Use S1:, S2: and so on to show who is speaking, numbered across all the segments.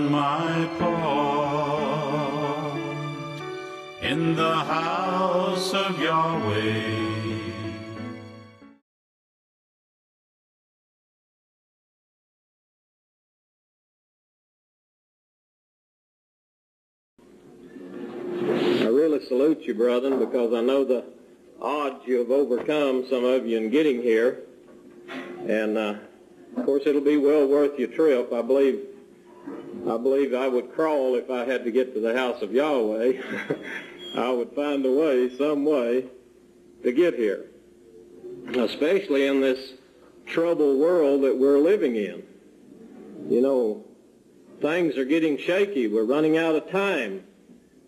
S1: I my part in the house of Yahweh.
S2: I really salute you, brethren, because I know the odds you have overcome, some of you, in getting here. And, uh, of course, it'll be well worth your trip. I believe I believe I would crawl if I had to get to the house of Yahweh. I would find a way, some way, to get here, especially in this troubled world that we're living in. You know, things are getting shaky. We're running out of time.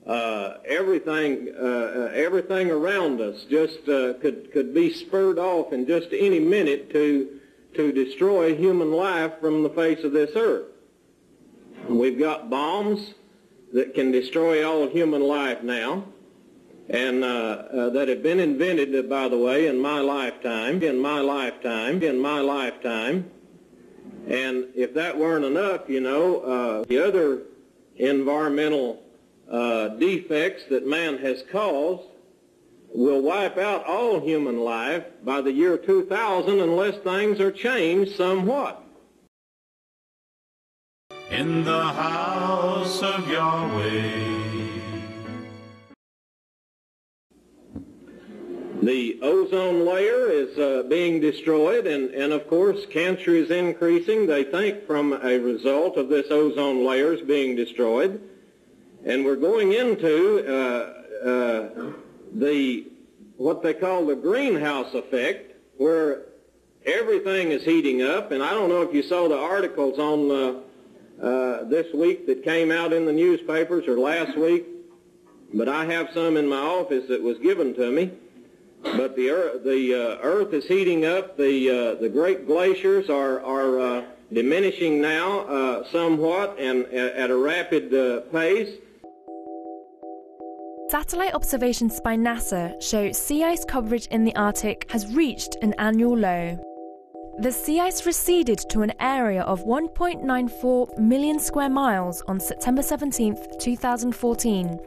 S2: Uh, everything, uh, uh, everything around us just uh, could could be spurred off in just any minute to to destroy human life from the face of this earth. We've got bombs that can destroy all human life now, and uh, uh, that have been invented, by the way, in my lifetime, in my lifetime, in my lifetime. And if that weren't enough, you know, uh, the other environmental uh, defects that man has caused will wipe out all human life by the year 2000 unless things are changed somewhat.
S1: In the house of Yahweh.
S2: The ozone layer is uh, being destroyed, and, and of course, cancer is increasing, they think, from a result of this ozone layers being destroyed. And we're going into uh, uh, the what they call the greenhouse effect, where everything is heating up. And I don't know if you saw the articles on uh, this week that came out in the newspapers or last week, but I have some in my office that was given to me. But the earth, the uh, earth is heating up. The uh, the great glaciers are are uh, diminishing now somewhat and at a rapid pace.
S3: Satellite observations by NASA show sea ice coverage in the Arctic has reached an annual low. The sea ice receded to an area of 1.94 million square miles on September 17, 2014,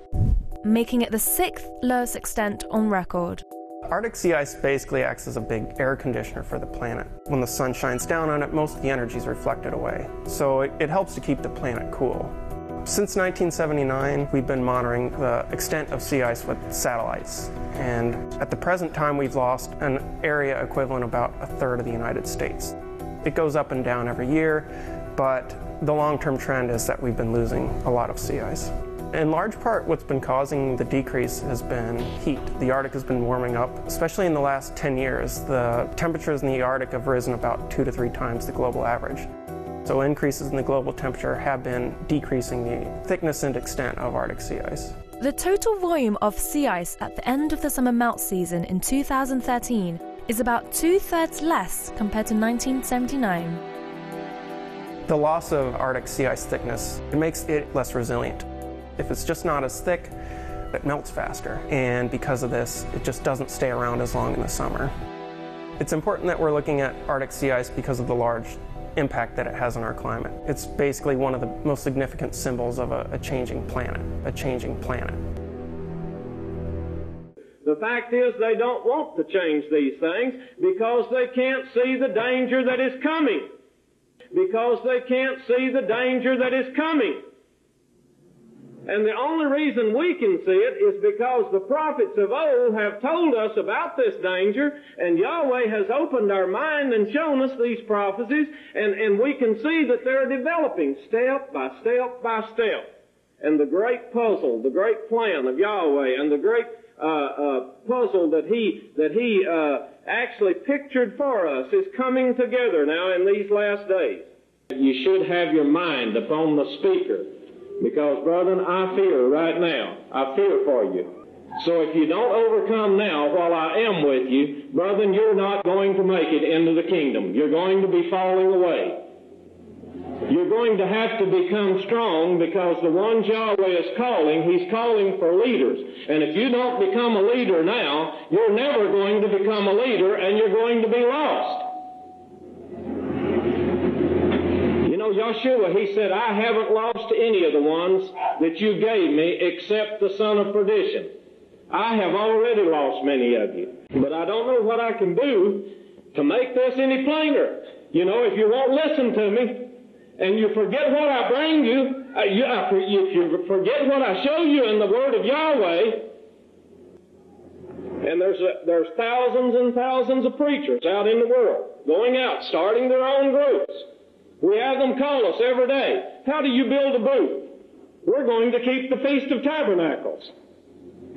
S3: making it the sixth lowest extent on record.
S4: Arctic sea ice basically acts as a big air conditioner for the planet. When the sun shines down on it, most of the energy is reflected away. So it, it helps to keep the planet cool. Since 1979, we've been monitoring the extent of sea ice with satellites. And at the present time, we've lost an area equivalent about a third of the United States. It goes up and down every year, but the long-term trend is that we've been losing a lot of sea ice. In large part, what's been causing the decrease has been heat. The Arctic has been warming up, especially in the last 10 years. The temperatures in the Arctic have risen about two to three times the global average. So increases in the global temperature have been decreasing the thickness and extent of Arctic sea ice.
S3: The total volume of sea ice at the end of the summer melt season in 2013 is about two thirds less compared to 1979.
S4: The loss of Arctic sea ice thickness it makes it less resilient. If it's just not as thick, it melts faster. And because of this, it just doesn't stay around as long in the summer. It's important that we're looking at Arctic sea ice because of the large impact that it has on our climate. It's basically one of the most significant symbols of a, a changing planet, a changing planet.
S2: The fact is they don't want to change these things because they can't see the danger that is coming. Because they can't see the danger that is coming. And the only reason we can see it is because the prophets of old have told us about this danger, and Yahweh has opened our mind and shown us these prophecies, and, and we can see that they're developing step by step by step. And the great puzzle, the great plan of Yahweh, and the great uh, uh, puzzle that He that He uh, actually pictured for us is coming together now in these last days. You should have your mind upon the speaker because, brethren, I fear right now. I fear for you. So if you don't overcome now while I am with you, brethren, you're not going to make it into the kingdom. You're going to be falling away. You're going to have to become strong because the one Yahweh is calling, He's calling for leaders. And if you don't become a leader now, you're never going to become a leader and you're going to be lost.
S5: Know, he said, I haven't lost any of the ones that you gave me except the son of perdition. I have already lost many of you. But I don't know what I can do to make this any plainer. You know, if you won't listen to me and you forget what I bring you, uh, you uh, if you forget what I show you in the Word of Yahweh, and there's, a, there's thousands and thousands of preachers out in the world going out, starting their own groups. We have them call us every day. How do you build a booth? We're going to keep the Feast of Tabernacles.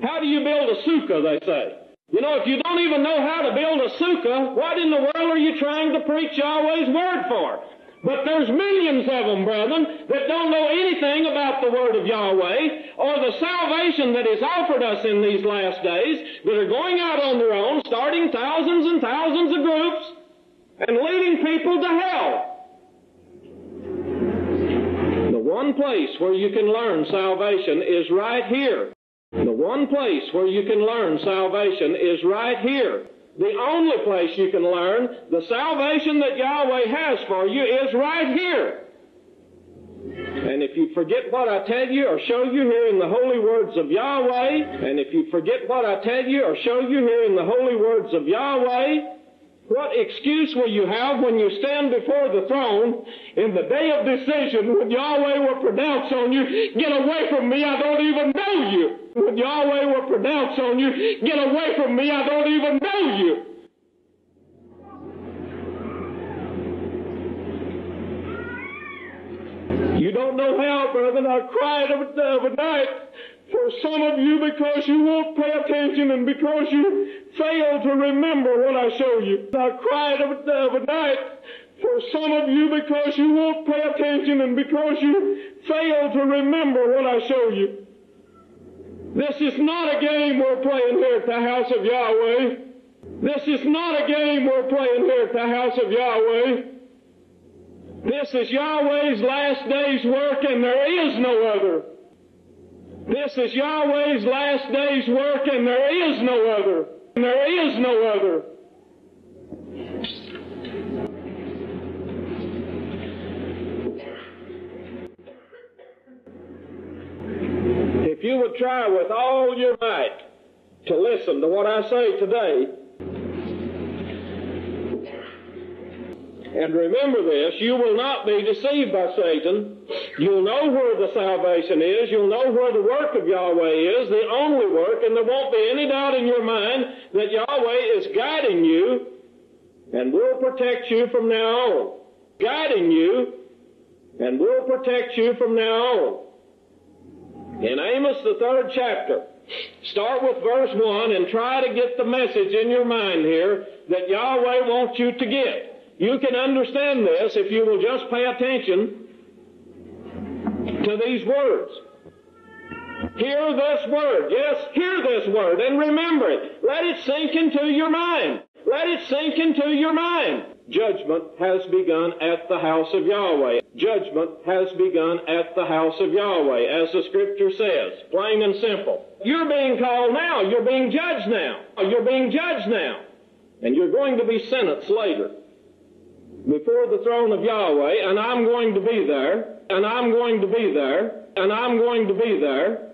S5: How do you build a sukkah, they say? You know, if you don't even know how to build a sukkah, what in the world are you trying to preach Yahweh's word for? But there's millions of them, brethren, that don't know anything about the Word of Yahweh or the salvation that is offered us in these last days that are going out on their own, starting thousands and thousands of groups and leading people to hell. One place where you can learn salvation is right here. The one place where you can learn salvation is right here. The only place you can learn the salvation that Yahweh has for you is right here. And if you forget what I tell you or show you here in the holy words of Yahweh, and if you forget what I tell you or show you here in the holy words of Yahweh, what excuse will you have when you stand before the throne in the day of decision when Yahweh will pronounce on you, get away from me, I don't even know you. When Yahweh will pronounce on you, get away from me, I don't even know you. You don't know how, brother. I cried of a night for some of you because you won't pay attention and because you fail to remember what I show you. I cried of a night for some of you because you won't pay attention and because you fail to remember what I show you. This is not a game we're playing here at the house of Yahweh. This is not a game we're playing here at the house of Yahweh. This is Yahweh's last day's work and there is no other. This is Yahweh's last day's work and there is no other. There is no other. If you would try with all your might to listen to what I say today, And remember this, you will not be deceived by Satan. You'll know where the salvation is. You'll know where the work of Yahweh is, the only work, and there won't be any doubt in your mind that Yahweh is guiding you and will protect you from now on. Guiding you and will protect you from now on. In Amos, the third chapter, start with verse 1 and try to get the message in your mind here that Yahweh wants you to get. You can understand this if you will just pay attention to these words. Hear this word. Yes, hear this word and remember it. Let it sink into your mind. Let it sink into your mind. Judgment has begun at the house of Yahweh. Judgment has begun at the house of Yahweh, as the scripture says, plain and simple. You're being called now. You're being judged now. You're being judged now. And you're going to be sentenced later before the throne of Yahweh, and I'm going to be there, and I'm going to be there, and I'm going to be there.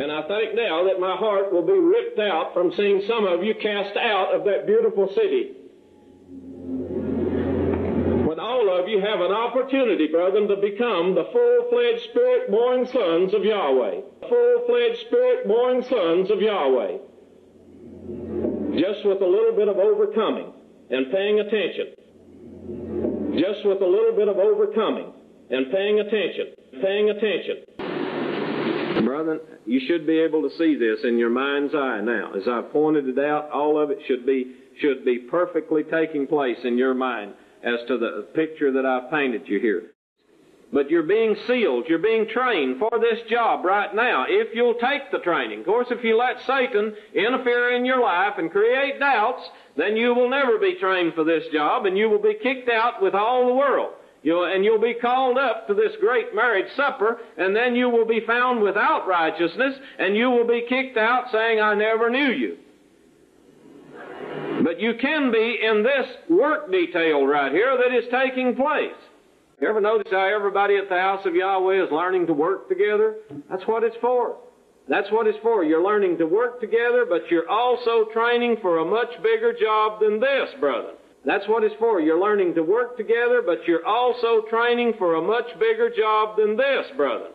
S5: And I think now that my heart will be ripped out from seeing some of you cast out of that beautiful city. When all of you have an opportunity, brethren, to become the full-fledged spirit-born sons of Yahweh. Full-fledged spirit-born sons of Yahweh just with a little bit of overcoming and paying attention. Just with a little bit of overcoming and paying attention. Paying attention. Brethren, you should be able to see this in your mind's eye now. As I've pointed it out, all of it should be, should be perfectly taking place in your mind as to the picture that I've painted you here. But you're being sealed. You're being trained for this job right now if you'll take the training. Of course, if you let Satan interfere in your life and create doubts, then you will never be trained for this job and you will be kicked out with all the world. You'll, and you'll be called up to this great marriage supper, and then you will be found without righteousness, and you will be kicked out saying, I never knew you. But you can be in this work detail right here that is taking place. You ever notice how everybody at the house of Yahweh is learning to work together? That's what it's for. That's what it's for. You're learning to work together, but you're also training for a much bigger job than this, brother. That's what it's for. You're learning to work together, but you're also training for a much bigger job than this, brother.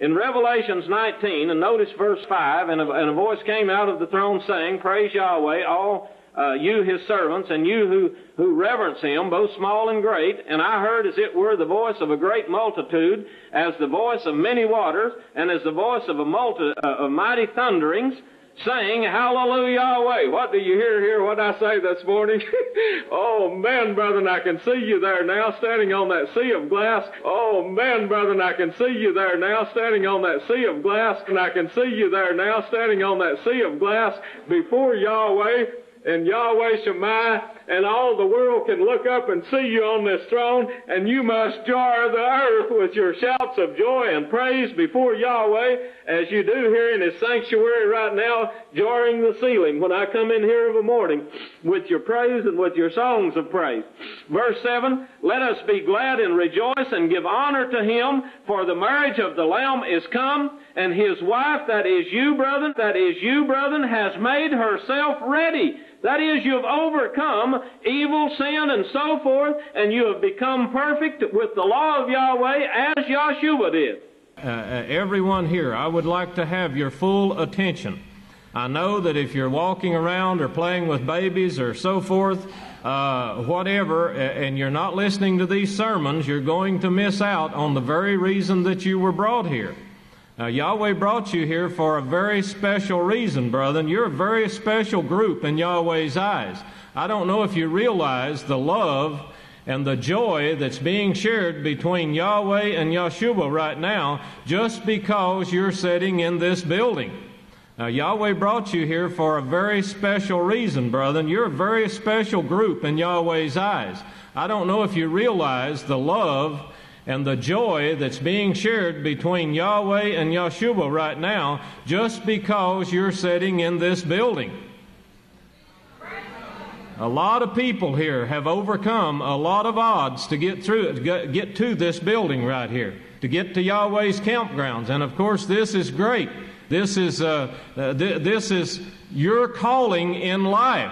S5: In Revelations 19, and notice verse 5, and a, and a voice came out of the throne saying, Praise Yahweh, all uh, you his servants, and you who, who reverence him, both small and great. And I heard as it were the voice of a great multitude, as the voice of many waters, and as the voice of a multi, uh, of mighty thunderings, saying, Hallelujah Yahweh. What do you hear here? What I say this morning? oh man, brethren, I can see you there now standing on that sea of glass. Oh man, brethren, I can see you there now standing on that sea of glass. And I can see you there now standing on that sea of glass before Yahweh and Yahweh Shammai, and all the world can look up and see you on this throne, and you must jar the earth with your shouts of joy and praise before Yahweh, as you do here in His sanctuary right now, jarring the ceiling when I come in here of a morning with your praise and with your songs of praise. Verse 7, Let us be glad and rejoice and give honor to Him, for the marriage of the Lamb is come, and His wife, that is you, brethren, that is you, brethren, has made herself ready. That is, you have overcome evil, sin, and so forth, and you have become perfect with the law of Yahweh as Yahshua did.
S1: Uh, uh, everyone here, I would like to have your full attention. I know that if you're walking around or playing with babies or so forth, uh, whatever, and you're not listening to these sermons, you're going to miss out on the very reason that you were brought here. Now, Yahweh brought you here for a very special reason, brethren. You're a very special group in Yahweh's eyes. I don't know if you realize the love and the joy that's being shared between Yahweh and Yahshua right now just because you're sitting in this building. Now, Yahweh brought you here for a very special reason, brethren. You're a very special group in Yahweh's eyes. I don't know if you realize the love and the joy that's being shared between Yahweh and Yahshua right now just because you're sitting in this building. A lot of people here have overcome a lot of odds to get through to get to this building right here, to get to Yahweh's campgrounds. And of course, this is great. This is, uh, uh, th- this is your calling in life.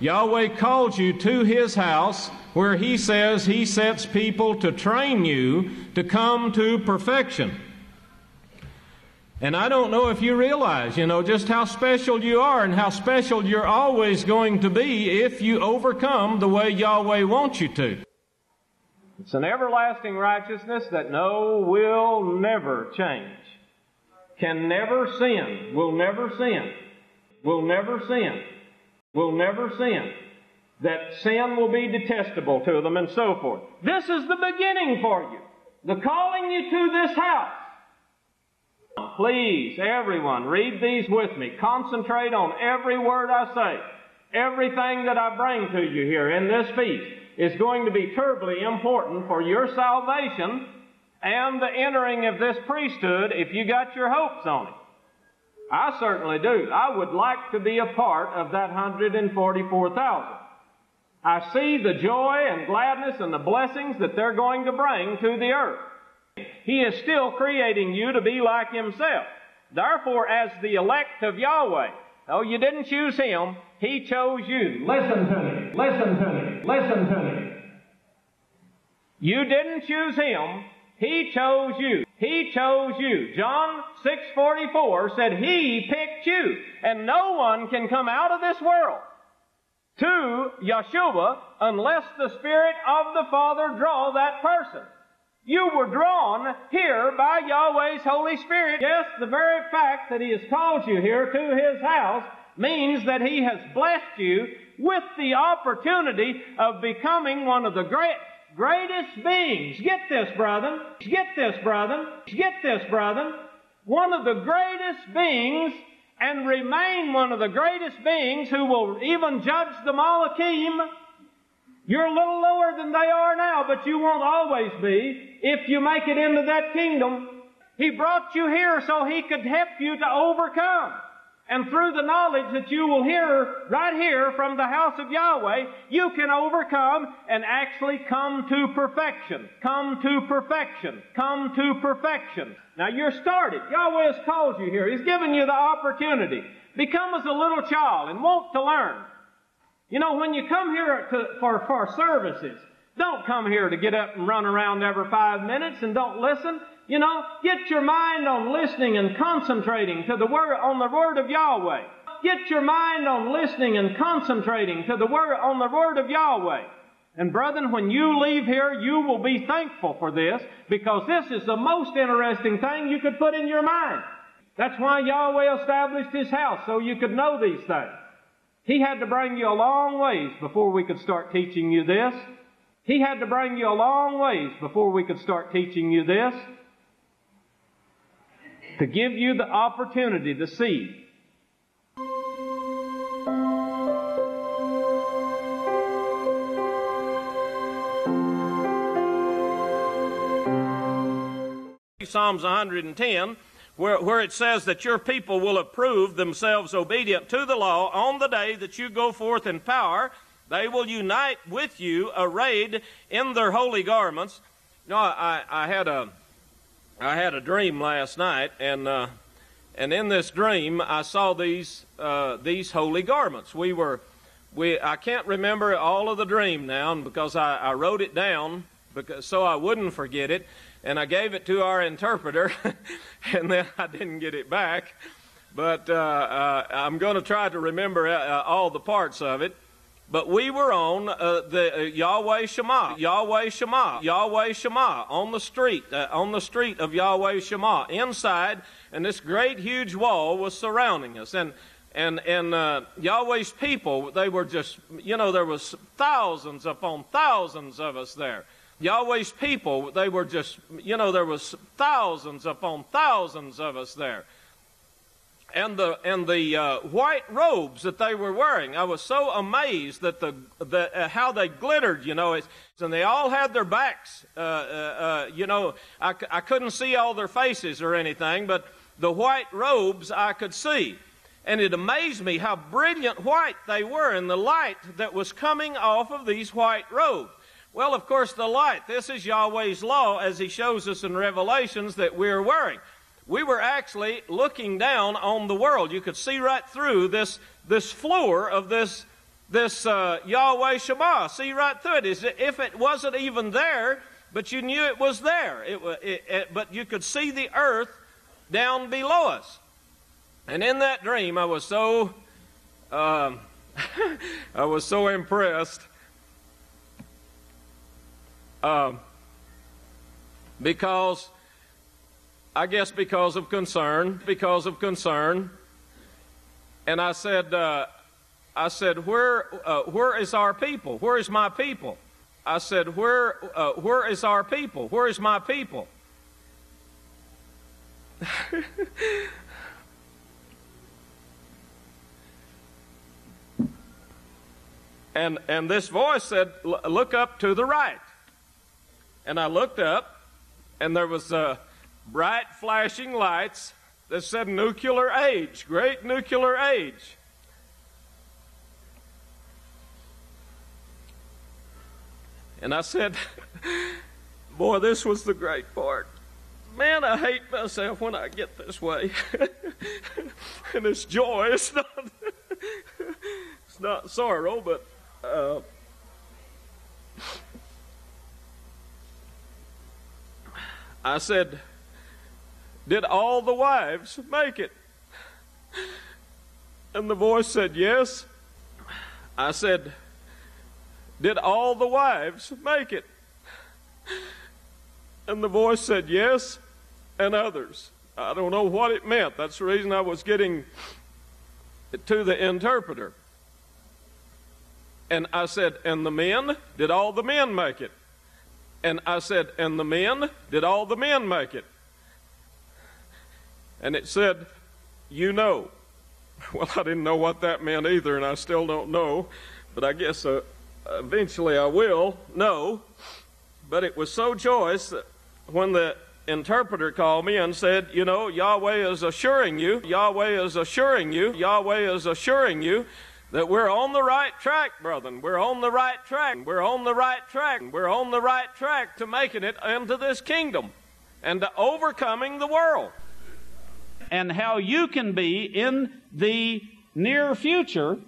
S1: Yahweh called you to His house where he says he sets people to train you to come to perfection. And I don't know if you realize, you know, just how special you are and how special you're always going to be if you overcome the way Yahweh wants you to.
S5: It's an everlasting righteousness that no will never change. Can never sin. Will never sin. Will never sin. Will never sin that sin will be detestable to them and so forth. This is the beginning for you. The calling you to this house. Please, everyone, read these with me. Concentrate on every word I say. Everything that I bring to you here in this feast is going to be terribly important for your salvation and the entering of this priesthood if you got your hopes on it. I certainly do. I would like to be a part of that 144,000. I see the joy and gladness and the blessings that they're going to bring to the earth. He is still creating you to be like Himself. Therefore, as the elect of Yahweh, oh, you didn't choose Him, He chose you. Listen to me, listen to me, listen to me. You didn't choose Him, He chose you. He chose you. John 6:44 said He picked you, and no one can come out of this world to Yahshua unless the Spirit of the Father draw that person. You were drawn here by Yahweh's Holy Spirit. Yes, the very fact that He has called you here to His house means that He has blessed you with the opportunity of becoming one of the great, greatest beings. Get this, brethren. Get this, brethren. Get this, brethren. One of the greatest beings and remain one of the greatest beings who will even judge the Malachim. You're a little lower than they are now, but you won't always be if you make it into that kingdom. He brought you here so He could help you to overcome
S2: And through the knowledge that you will hear right here from the house of Yahweh, you can overcome and actually come to perfection. Come to perfection. Come to perfection. Now you're started. Yahweh has called you here. He's given you the opportunity. Become as a little child and want to learn. You know, when you come here to, for, for services, don't come here to get up and run around every five minutes and don't listen. You know, get your mind on listening and concentrating to the word, on the word of Yahweh. Get your mind on listening and concentrating to the word, on the word of Yahweh. And brethren, when you leave here, you will be thankful for this because this is the most interesting thing you could put in your mind. That's why Yahweh established His house, so you could know these things. He had to bring you a long ways before we could start teaching you this. He had to bring you a long ways before we could start teaching you this to give you the opportunity to see. Psalms 110, where, where it says that your people will have proved themselves obedient to the law on the day that you go forth in power. They will unite with you, arrayed in their holy garments. You know, I, I had a I had a dream last night, and uh, and in this dream I saw these uh, these holy garments. We were we I can't remember all of the dream now because I, I wrote it down because so I wouldn't forget it, and I gave it to our interpreter, and then I didn't get it back. But uh, uh I'm going to try to remember uh, all the parts of it. But we were on uh, the uh, Yahweh Shema, Yahweh Shema, Yahweh Shema on the street, uh, on the street of Yahweh Shema inside, and this great huge wall was surrounding us. And and and uh, Yahweh's people, they were just, you know, there was thousands upon thousands of us there. Yahweh's people, they were just, you know, there was thousands upon thousands of us there and the and the uh, white robes that they were wearing. I was so amazed that the, the uh, how they glittered, you know, and they all had their backs. Uh, uh, uh you know, I, I couldn't see all their faces or anything, but the white robes I could see. And it amazed me how brilliant white they were in the light that was coming off of these white robes. Well, of course, the light. This is Yahweh's law as He shows us in Revelations that we're wearing we were actually looking down on the world. You could see right through this, this floor of this, this uh, Yahweh Shema. See right through it. If it wasn't even there, but you knew it was there. It, it, it, but you could see the earth down below us. And in that dream, I was so, um, I was so impressed. Um, because I guess because of concern, because of concern. And I said, uh, I said, where, uh, where is our people? Where is my people? I said, where, uh, where is our people? Where is my people? and, and this voice said, look up to the right. And I looked up, and there was a, bright flashing lights that said nuclear age, great nuclear age. And I said, Boy, this was the great part. Man, I hate myself when I get this way. and it's joy. It's not, it's not sorrow, but uh, I said, did all the wives make it? And the voice said, Yes. I said, Did all the wives make it? And the voice said, Yes, and others. I don't know what it meant. That's the reason I was getting to the interpreter. And I said, And the men? Did all the men make it? And I said, And the men? Did all the men make it? And it said, You know. Well, I didn't know what that meant either, and I still don't know, but I guess uh, eventually I will know. But it was so joyous that when the interpreter called me and said, You know, Yahweh is assuring you, Yahweh is assuring you, Yahweh is assuring you that we're on the right track, brethren. We're on the right track. We're on the right track. We're on the right track to making it into this kingdom and to overcoming the world.
S1: And how you can be in the near future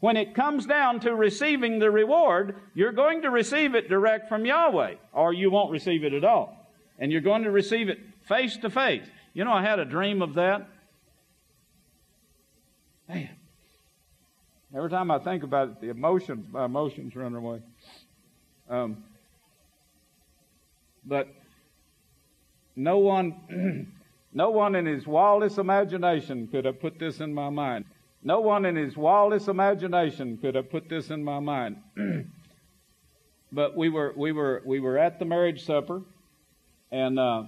S1: when it comes down to receiving the reward, you're going to receive it direct from Yahweh, or you won't receive it at all. And you're going to receive it face to face. You know, I had a dream of that. Man, every time I think about it, the emotions, my emotions run away. Um, but no one, no one in his wildest imagination could have put this in my mind. No one in his wildest imagination could have put this in my mind. but we were, we were, we were at the marriage supper, and uh,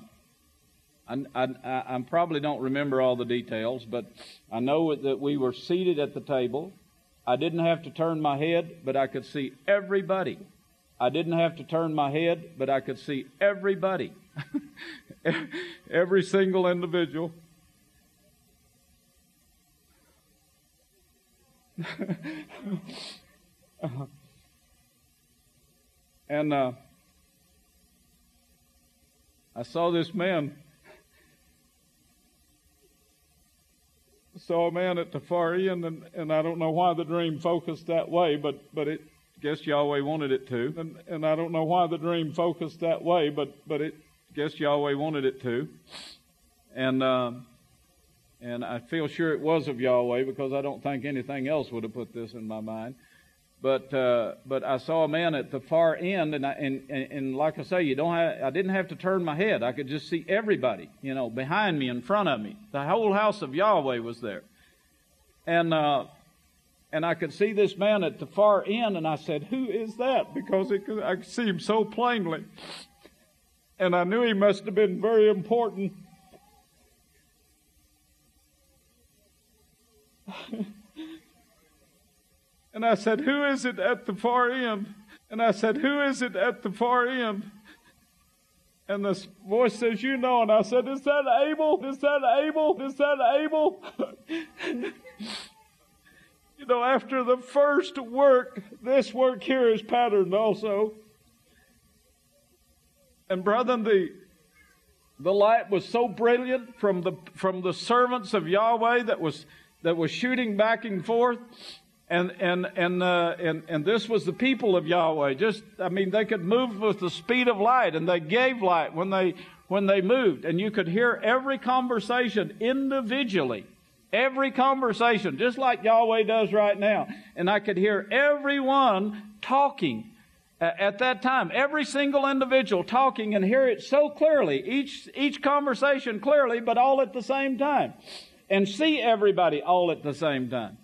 S1: I, I, I probably don't remember all the details, but I know that we were seated at the table. I didn't have to turn my head, but I could see everybody. I didn't have to turn my head, but I could see everybody. Every single individual. and uh, I saw this man. saw a man at the far end, and, and I don't know why the dream focused that way, but but it guess Yahweh wanted it to, and and I don't know why the dream focused that way, but but it guess Yahweh wanted it to, and. Uh, and I feel sure it was of Yahweh because I don't think anything else would have put this in my mind. But uh, but I saw a man at the far end, and, I, and, and and like I say, you don't have, I didn't have to turn my head. I could just see everybody, you know, behind me, in front of me. The whole house of Yahweh was there, and uh, and I could see this man at the far end, and I said, "Who is that?" Because it, I could see him so plainly, and I knew he must have been very important and I said, Who is it at the far end? And I said, Who is it at the far end? And the voice says, You know. And I said, Is that Abel? Is that Abel? Is that Abel? you know, after the first work, this work here is patterned also. And brethren, the the light was so brilliant from the from the servants of Yahweh that was that was shooting back and forth. And, and, and, uh, and, and this was the people of Yahweh. Just, I mean, they could move with the speed of light and they gave light when they, when they moved. And you could hear every conversation individually. Every conversation, just like Yahweh does right now. And I could hear everyone talking at that time. Every single individual talking and hear it so clearly. Each, each conversation clearly, but all at the same time and see everybody all at the same time.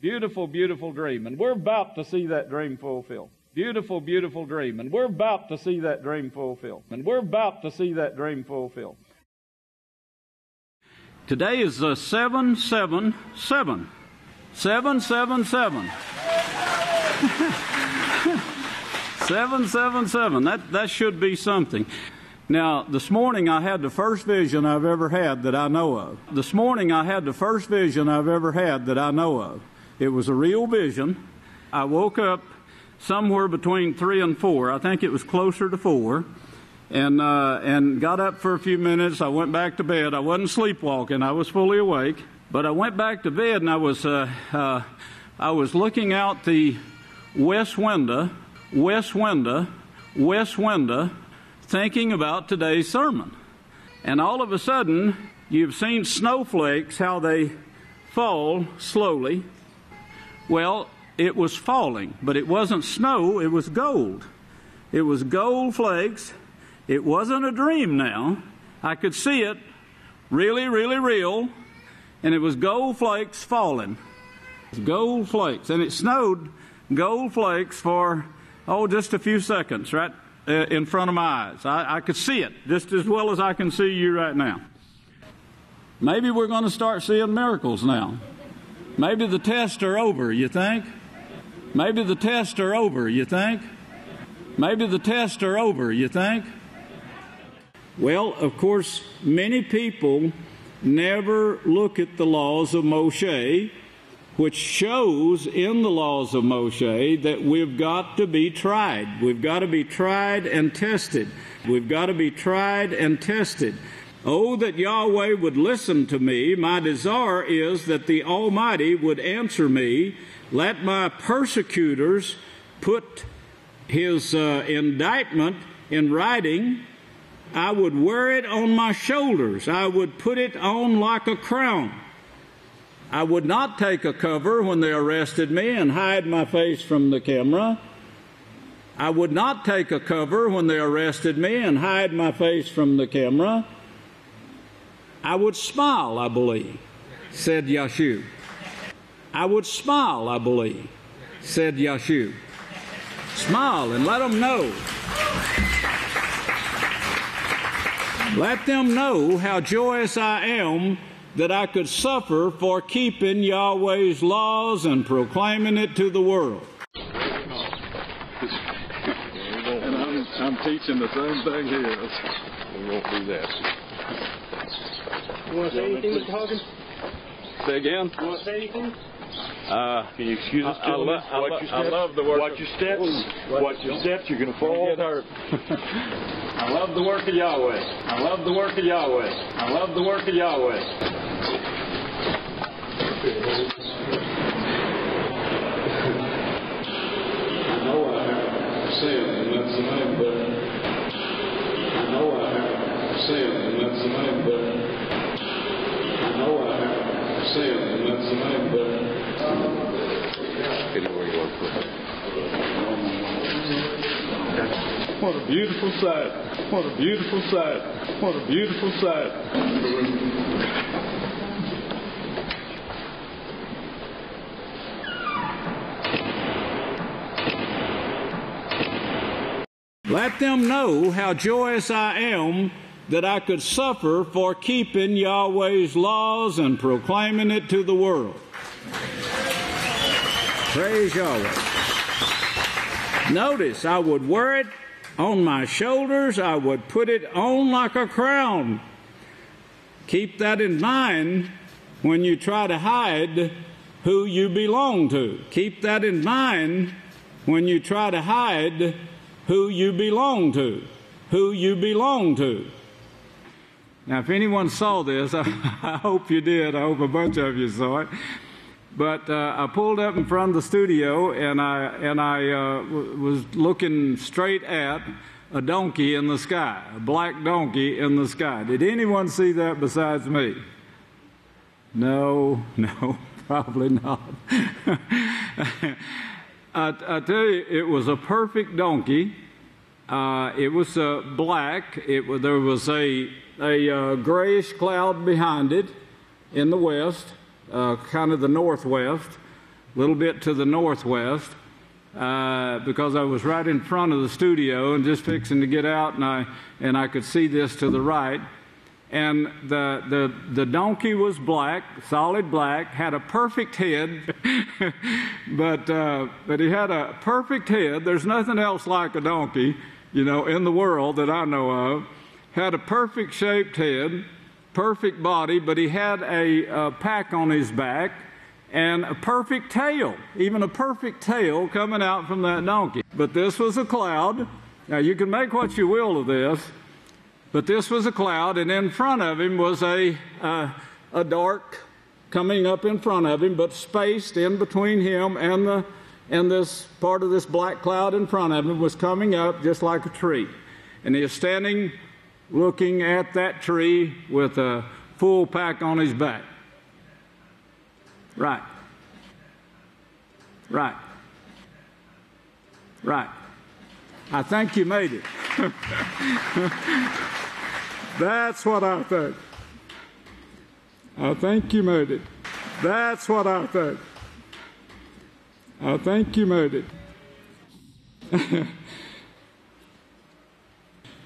S1: Beautiful, beautiful dream. And we're about to see that dream fulfilled. Beautiful, beautiful dream. And we're about to see that dream fulfilled. And we're about to see that dream fulfilled. Today is the 777. 777. 777. That, that should be something. Now, this morning I had the first vision I've ever had that I know of. This morning I had the first vision I've ever had that I know of. It was a real vision. I woke up somewhere between three and four. I think it was closer to four. And, uh, and got up for a few minutes. I went back to bed. I wasn't sleepwalking. I was fully awake. But I went back to bed and I was, uh, uh, I was looking out the west window, west window, west window, thinking about today's sermon. And all of a sudden, you've seen snowflakes, how they fall slowly. Well, it was falling, but it wasn't snow, it was gold. It was gold flakes. It wasn't a dream now. I could see it really, really real. And it was gold flakes falling. Gold flakes. And it snowed gold flakes for, oh, just a few seconds, right? uh, in front of my eyes. I, I could see it just as well as I can see you right now. Maybe we're going to start seeing miracles now. Maybe the tests are over, you think? Maybe the tests are over, you think? Maybe the tests are over, you think? Well, of course, many people never look at the laws of Moshe, which shows in the laws of Moshe that we've got to be tried. We've got to be tried and tested. We've got to be tried and tested. Oh, that Yahweh would listen to me. My desire is that the Almighty would answer me. Let my persecutors put his uh, indictment in writing. I would wear it on my shoulders. I would put it on like a crown. I would not take a cover when they arrested me and hide my face from the camera. I would not take a cover when they arrested me and hide my face from the camera. I would smile, I believe, said Yahshua. I would smile, I believe, said Yahshua. Smile and let them know. Let them know how joyous I am that I could suffer for keeping Yahweh's laws and proclaiming it to the world.
S6: And I'm, I'm teaching the same thing here.
S7: We won't do that.
S8: You want to say anything, Mr. Hawkins?
S6: Say again?
S8: You want to say anything?
S6: Uh,
S7: Can you excuse us,
S6: I, I, lo- I,
S7: Watch
S6: lo-
S7: your
S6: I
S7: steps.
S6: love the work.
S7: Watch your steps. Watch your steps. You're going to fall.
S6: Get hurt. I love the work of Yahweh. I love the work of Yahweh. I love the work of Yahweh.
S1: I know I have sinned, and that's the main thing. I know I have sinned, and that's the main thing. I know I have sinned, and that's the main thing.
S7: Anywhere
S6: What a beautiful sight. What a beautiful sight. What a beautiful sight.
S1: Let them know how joyous I am that I could suffer for keeping Yahweh's laws and proclaiming it to the world. Praise Yahweh. Notice, I would wear it on my shoulders, I would put it on like a crown. Keep that in mind when you try to hide who you belong to. Keep that in mind when you try to hide who you belong to. Who you belong to. Now, if anyone saw this, I, I hope you did. I hope a bunch of you saw it. But uh, I pulled up in front of the studio and I and I uh, w- was looking straight at a donkey in the sky, a black donkey in the sky. Did anyone see that besides me? No, no, probably not. I, I tell you, it was a perfect donkey. Uh, it was uh, black. It there was a a uh, grayish cloud behind it in the west, uh, kind of the northwest, a little bit to the northwest, uh, because I was right in front of the studio and just fixing to get out, and I and I could see this to the right. And the, the, the donkey was black, solid black, had a perfect head, but, uh, but he had a perfect head. There's nothing else like a donkey, you know, in the world that I know of. Had a perfect shaped head, perfect body, but he had a, a pack on his back and a perfect tail, even a perfect tail coming out from that donkey. But this was a cloud. Now you can make what you will of this, but this was a cloud, and in front of him was a, uh, a dark coming up in front of him, but spaced in between him and, the, and this part of this black cloud in front of him was coming up just like a tree. And he is standing looking at that tree with a full pack on his back. Right. Right. Right. I think you made it. That's what I think. I think you made it. That's what I think. I think you made it.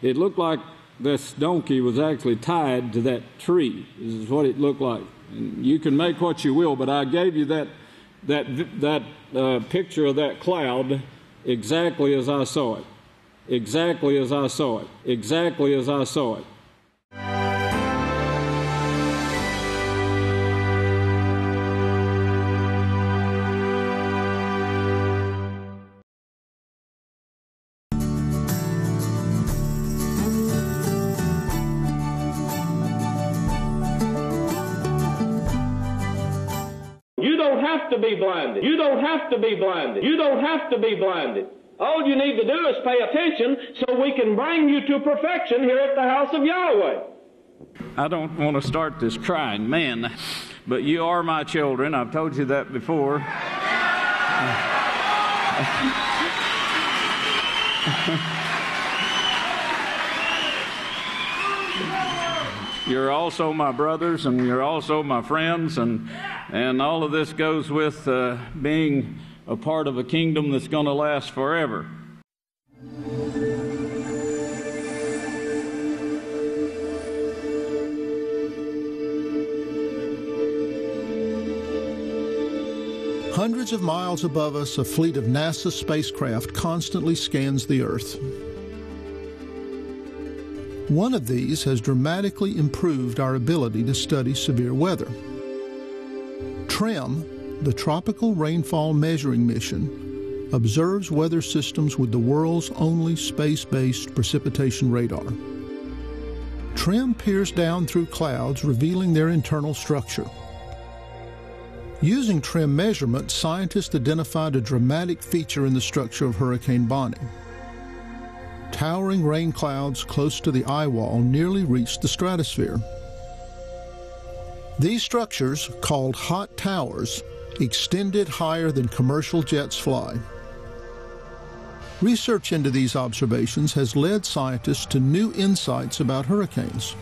S1: it looked like this donkey was actually tied to that tree. This is what it looked like. And you can make what you will, but I gave you that that that uh, picture of that cloud exactly as I saw it. Exactly as I saw it. Exactly as I saw it.
S5: Have to be blinded. You don't have to be blinded. You don't have to be blinded. All you need to do is pay attention so we can bring you to perfection here at the house of Yahweh.
S1: I don't want to start this crying, man, but you are my children. I've told you that before. You're also my brothers and you're also my friends and and all of this goes with uh, being a part of a kingdom that's going to last forever
S8: Hundreds of miles above us, a fleet of NASA spacecraft constantly scans the Earth. One of these has dramatically improved our ability to study severe weather. TRMM, the Tropical Rainfall Measuring Mission, observes weather systems with the world's only space based precipitation radar. TRMM peers down through clouds, revealing their internal structure. Using TRMM measurements, scientists identified a dramatic feature in the structure of Hurricane Bonnie. Towering rain clouds close to the eye wall nearly reached the stratosphere. These structures, called hot towers, extended higher than commercial jets fly. Research into these observations has led scientists to new insights about hurricanes.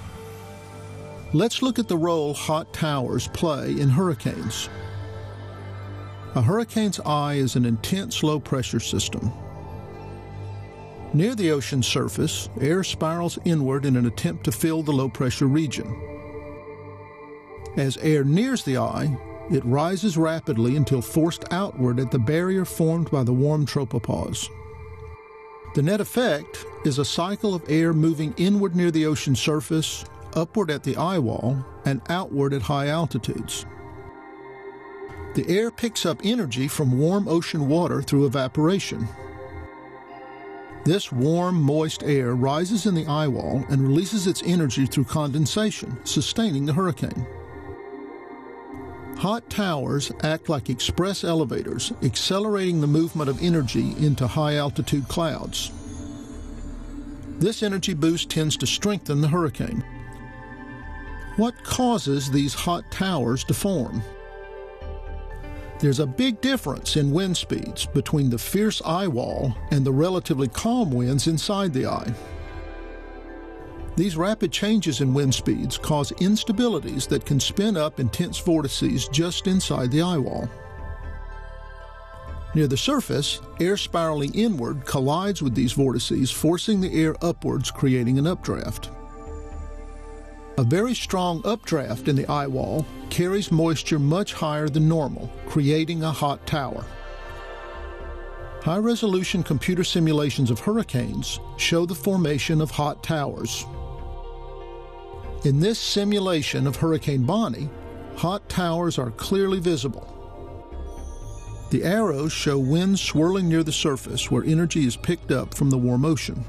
S8: Let's look at the role hot towers play in hurricanes. A hurricane's eye is an intense low pressure system. Near the ocean surface, air spirals inward in an attempt to fill the low pressure region. As air nears the eye, it rises rapidly until forced outward at the barrier formed by the warm tropopause. The net effect is a cycle of air moving inward near the ocean surface, upward at the eye wall, and outward at high altitudes. The air picks up energy from warm ocean water through evaporation. This warm, moist air rises in the eye wall and releases its energy through condensation, sustaining the hurricane. Hot towers act like express elevators, accelerating the movement of energy into high altitude clouds. This energy boost tends to strengthen the hurricane. What causes these hot towers to form? There's a big difference in wind speeds between the fierce eye wall and the relatively calm winds inside the eye. These rapid changes in wind speeds cause instabilities that can spin up intense vortices just inside the eye wall. Near the surface, air spiraling inward collides with these vortices, forcing the air upwards, creating an updraft. A very strong updraft in the eye wall carries moisture much higher than normal, creating a hot tower. High resolution computer simulations of hurricanes show the formation of hot towers. In this simulation of Hurricane Bonnie, hot towers are clearly visible. The arrows show winds swirling near the surface where energy is picked up from the warm ocean.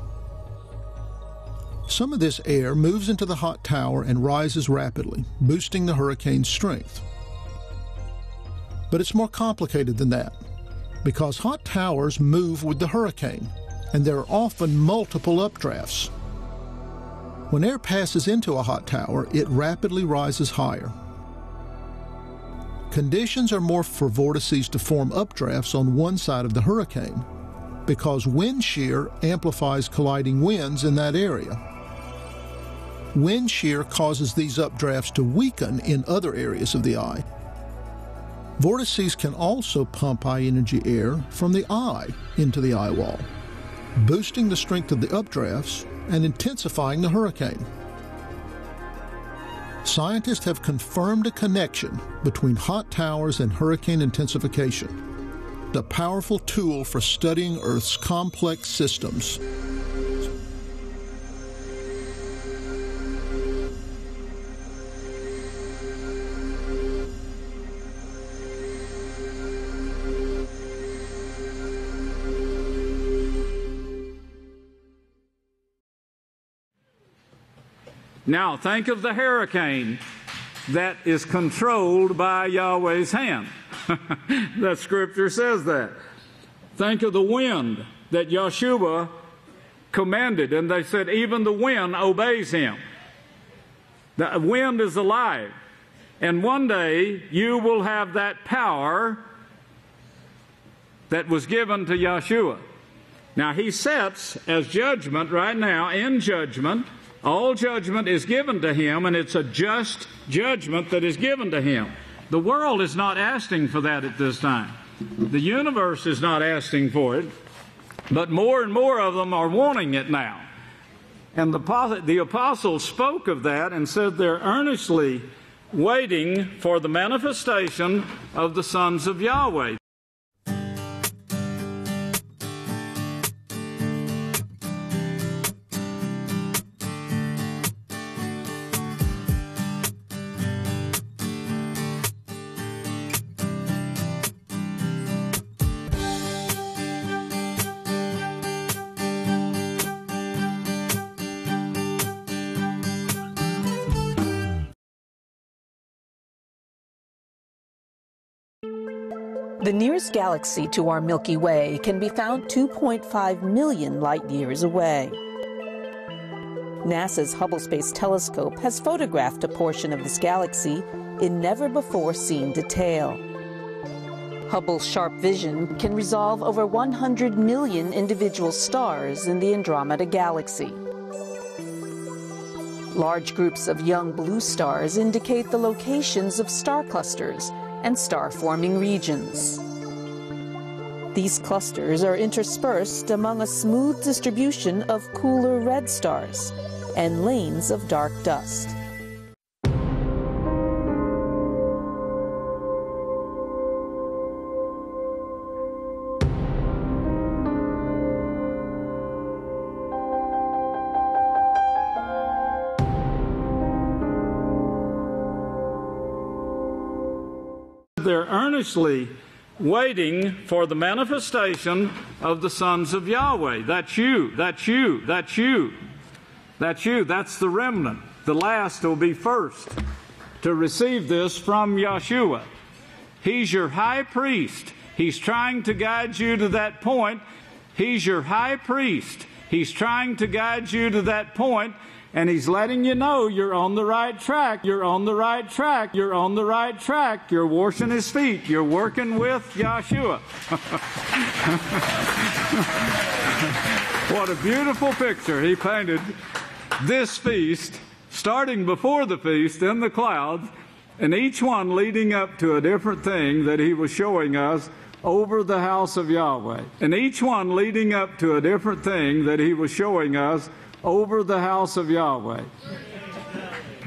S8: Some of this air moves into the hot tower and rises rapidly, boosting the hurricane's strength. But it's more complicated than that, because hot towers move with the hurricane, and there are often multiple updrafts. When air passes into a hot tower, it rapidly rises higher. Conditions are more for vortices to form updrafts on one side of the hurricane because wind shear amplifies colliding winds in that area. Wind shear causes these updrafts to weaken in other areas of the eye. Vortices can also pump high energy air from the eye into the eye wall, boosting the strength of the updrafts and intensifying the hurricane. Scientists have confirmed a connection between hot towers and hurricane intensification, a powerful tool for studying Earth's complex systems.
S1: Now, think of the hurricane that is controlled by Yahweh's hand. that scripture says that. Think of the wind that Yahshua commanded, and they said, even the wind obeys him. The wind is alive. And one day you will have that power that was given to Yahshua. Now he sets as judgment right now in judgment. All judgment is given to him, and it's a just judgment that is given to him. The world is not asking for that at this time. The universe is not asking for it, but more and more of them are wanting it now. And the, the apostles spoke of that and said they're earnestly waiting for the manifestation of the sons of Yahweh.
S9: The nearest galaxy to our Milky Way can be found 2.5 million light years away. NASA's Hubble Space Telescope has photographed a portion of this galaxy in never before seen detail. Hubble's sharp vision can resolve over 100 million individual stars in the Andromeda Galaxy. Large groups of young blue stars indicate the locations of star clusters and star forming regions. These clusters are interspersed among a smooth distribution of cooler red stars and lanes of dark dust.
S1: They're earnestly waiting for the manifestation of the sons of Yahweh. That's you, that's you, that's you, that's you, that's the remnant. The last will be first to receive this from Yahshua. He's your high priest. He's trying to guide you to that point. He's your high priest. He's trying to guide you to that point and he's letting you know you're on the right track. You're on the right track. You're on the right track. You're washing his feet. You're working with Yahshua. what a beautiful picture he painted this feast, starting before the feast in the clouds, and each one leading up to a different thing that he was showing us over the house of Yahweh. And each one leading up to a different thing that he was showing us over the house of Yahweh.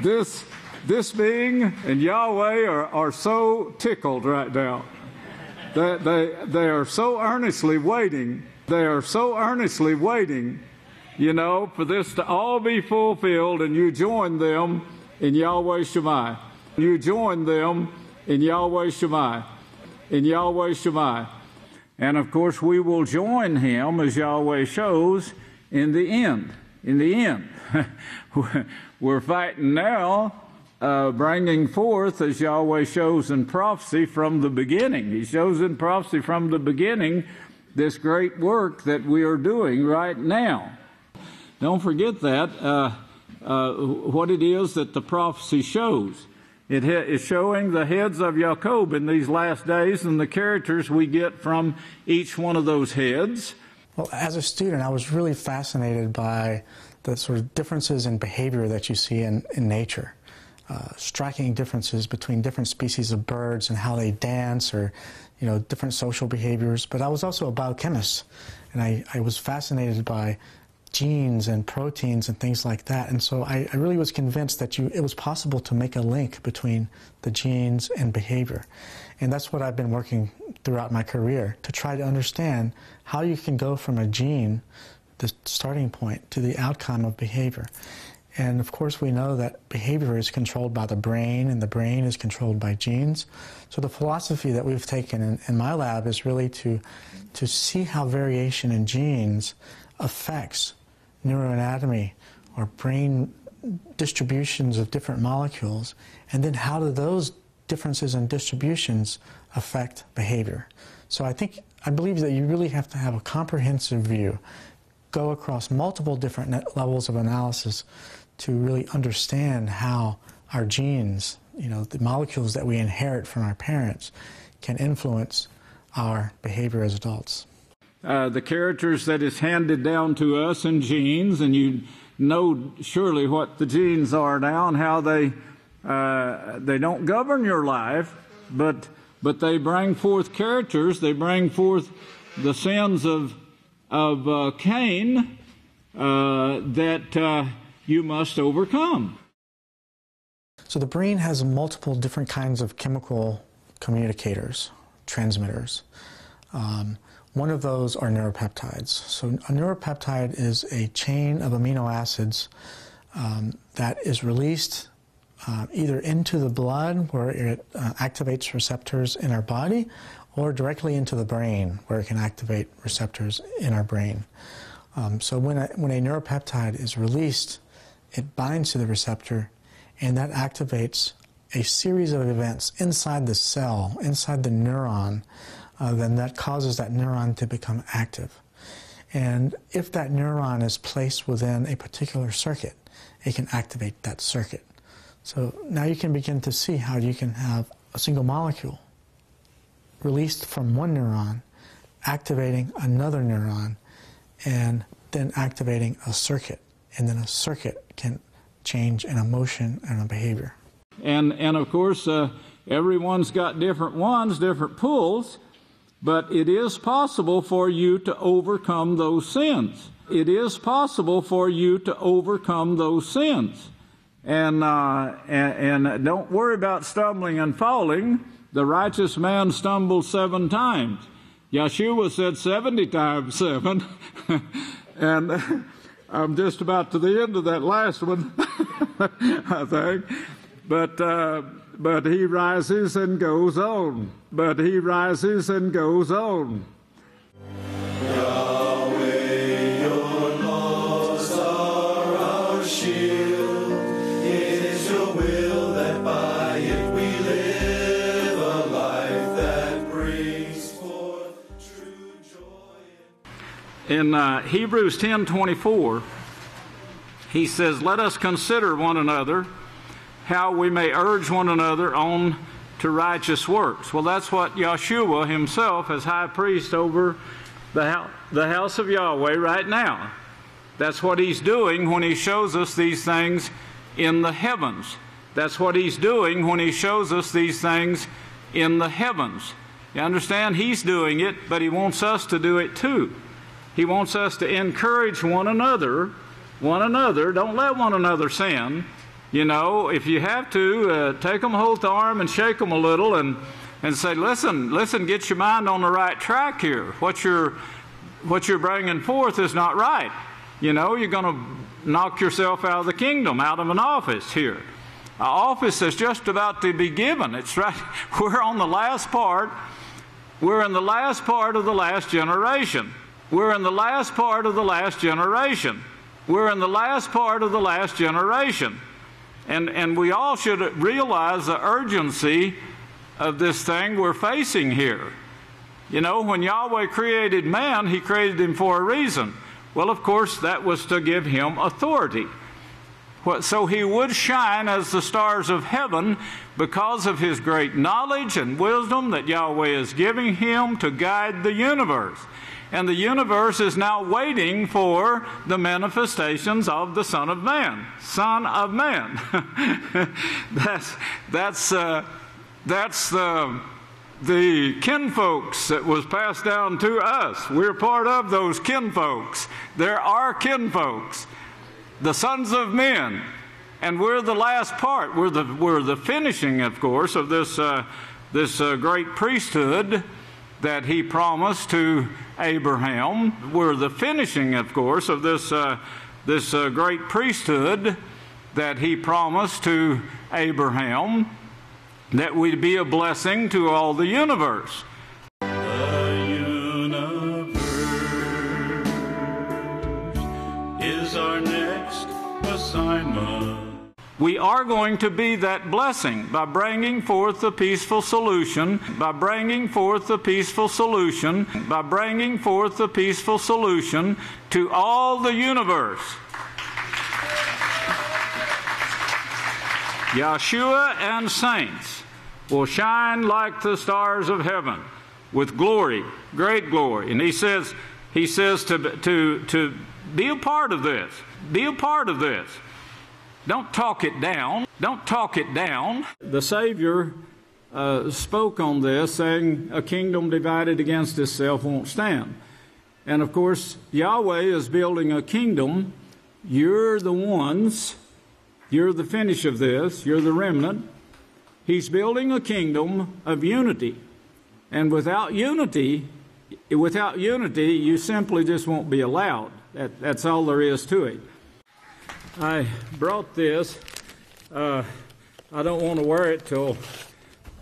S1: This, this being and Yahweh are, are so tickled right now. They, they, they are so earnestly waiting. They are so earnestly waiting, you know, for this to all be fulfilled and you join them in Yahweh Shammah. You join them in Yahweh Shammah. In Yahweh Shammah. And of course, we will join him, as Yahweh shows, in the end in the end. We're fighting now, uh, bringing forth, as Yahweh shows in prophecy from the beginning. He shows in prophecy from the beginning this great work that we are doing right now. Don't forget that, uh, uh, what it is that the prophecy shows. It is showing the heads of Jacob in these last days and the characters we get from each one of those heads.
S10: Well, as a student, I was really fascinated by the sort of differences in behavior that you see in, in nature. Uh, striking differences between different species of birds and how they dance or, you know, different social behaviors. But I was also a biochemist, and I, I was fascinated by genes and proteins and things like that. And so I, I, really was convinced that you, it was possible to make a link between the genes and behavior. And that's what I've been working throughout my career to try to understand how you can go from a gene, the starting point, to the outcome of behavior. And of course, we know that behavior is controlled by the brain, and the brain is controlled by genes. So, the philosophy that we've taken in, in my lab is really to, to see how variation in genes affects neuroanatomy or brain distributions of different molecules, and then how do those differences in distributions affect behavior. So I think, I believe that you really have to have a comprehensive view, go across multiple different levels of analysis to really understand how our genes, you know, the molecules that we inherit from our parents, can influence our behavior as adults.
S1: Uh, the characters that is handed down to us in genes, and you know surely what the genes are now and how they uh, they don't govern your life, but but they bring forth characters. They bring forth the sins of of uh, Cain uh, that uh, you must overcome.
S10: So the brain has multiple different kinds of chemical communicators, transmitters. Um, one of those are neuropeptides. So a neuropeptide is a chain of amino acids um, that is released uh, either into the blood where it uh, activates receptors in our body or directly into the brain where it can activate receptors in our brain. Um, so when a, when a neuropeptide is released, it binds to the receptor and that activates a series of events inside the cell, inside the neuron, uh, then that causes that neuron to become active. And if that neuron is placed within a particular circuit, it can activate that circuit. So now you can begin to see how you can have a single molecule released from one neuron, activating another neuron, and then activating a circuit. And then a circuit can change an emotion and a behavior.
S1: And, and of course, uh, everyone's got different ones, different pulls, but it is possible for you to overcome those sins. It is possible for you to overcome those sins. And, uh, and, and don't worry about stumbling and falling. The righteous man stumbles seven times. Yahshua said 70 times seven. and I'm just about to the end of that last one, I think. But, uh, but he rises and goes on. But he rises and goes on. In uh, Hebrews 10:24, he says, "Let us consider one another how we may urge one another on to righteous works." Well, that's what Yahshua himself, as high priest over the, the house of Yahweh right now. That's what he's doing when he shows us these things in the heavens. That's what he's doing when he shows us these things in the heavens. You understand? He's doing it, but he wants us to do it too. He wants us to encourage one another, one another. Don't let one another sin. You know, if you have to, uh, take them hold the arm and shake them a little and and say, listen, listen, get your mind on the right track here. What you're, what you're bringing forth is not right. You know, you're going to knock yourself out of the kingdom, out of an office here. An office is just about to be given. It's right. We're on the last part. We're in the last part of the last generation. We're in the last part of the last generation. We're in the last part of the last generation. And, and we all should realize the urgency of this thing we're facing here. You know, when Yahweh created man, he created him for a reason. Well, of course, that was to give him authority. So he would shine as the stars of heaven because of his great knowledge and wisdom that Yahweh is giving him to guide the universe. And the universe is now waiting for the manifestations of the Son of Man. Son of Man. that's, that's, uh, that's the, the kinfolks that was passed down to us. We're part of those kinfolks. There are kinfolks, the sons of men, and we're the last part. We're the, we're the finishing, of course, of this, uh, this uh, great priesthood that he promised to Abraham. We're the finishing, of course, of this, uh, this uh, great priesthood that he promised to Abraham that we'd be a blessing to all the universe.
S11: Is our next assignment.
S1: We are going to be that blessing by bringing forth a peaceful solution, by bringing forth a peaceful solution, by bringing forth a peaceful solution to all the universe. Yahshua and saints will shine like the stars of heaven with glory, great glory. And he says, he says to, to, to be a part of this. Be a part of this. Don't talk it down. Don't talk it down. The Savior uh, spoke on this, saying, A kingdom divided against itself won't stand. And of course, Yahweh is building a kingdom. You're the ones, you're the finish of this, you're the remnant. He's building a kingdom of unity. And without unity, without unity, you simply just won't be allowed. That, that's all there is to it. I brought this. Uh, I don't want to wear it till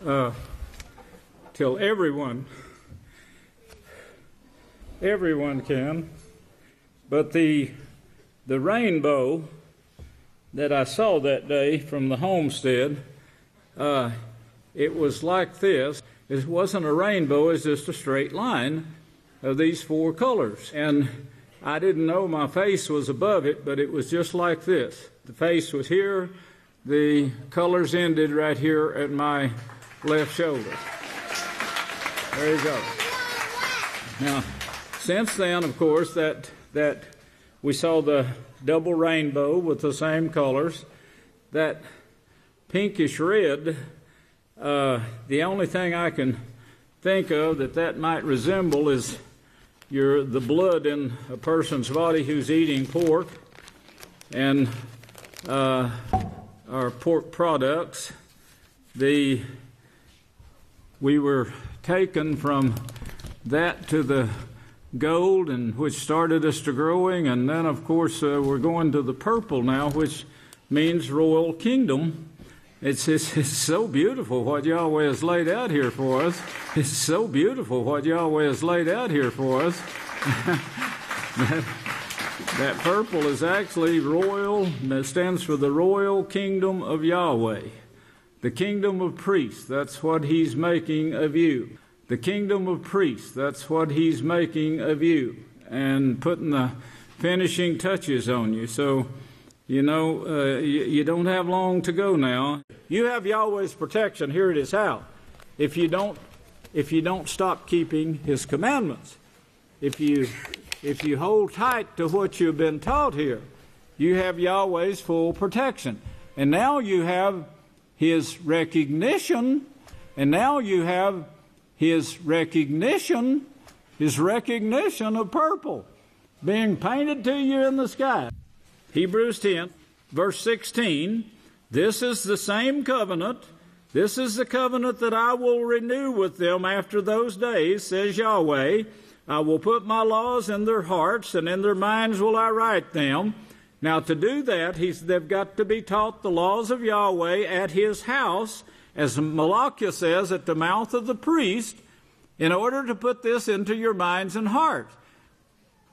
S1: uh, till everyone everyone can. But the the rainbow that I saw that day from the homestead, uh, it was like this. It wasn't a rainbow; it's just a straight line of these four colors and I didn't know my face was above it, but it was just like this. The face was here, the colors ended right here at my left shoulder. There you go. Now, since then, of course, that that we saw the double rainbow with the same colors, that pinkish red. Uh, the only thing I can think of that that might resemble is your, the blood in a person's body who's eating pork and uh, our pork products. The, we were taken from that to the gold, and which started us to growing, and then of course uh, we're going to the purple now, which means royal kingdom. It's, it's, it's, so beautiful what Yahweh has laid out here for us. It's so beautiful what Yahweh has laid out here for us. that, that purple is actually royal, that stands for the royal kingdom of Yahweh. The kingdom of priests, that's what he's making of you. The kingdom of priests, that's what he's making of you. And putting the finishing touches on you. So, you know, uh, you, you, don't have long to go now. You have Yahweh's protection here it is how. If you don't, if you don't stop keeping His commandments, if you, if you hold tight to what you've been taught here, you have Yahweh's full protection. And now you have His recognition, and now you have His recognition, His recognition of purple being painted to you in the sky. Hebrews 10, verse 16. This is the same covenant. This is the covenant that I will renew with them after those days, says Yahweh. I will put my laws in their hearts, and in their minds will I write them. Now, to do that, they've got to be taught the laws of Yahweh at his house, as Malachi says, at the mouth of the priest, in order to put this into your minds and hearts.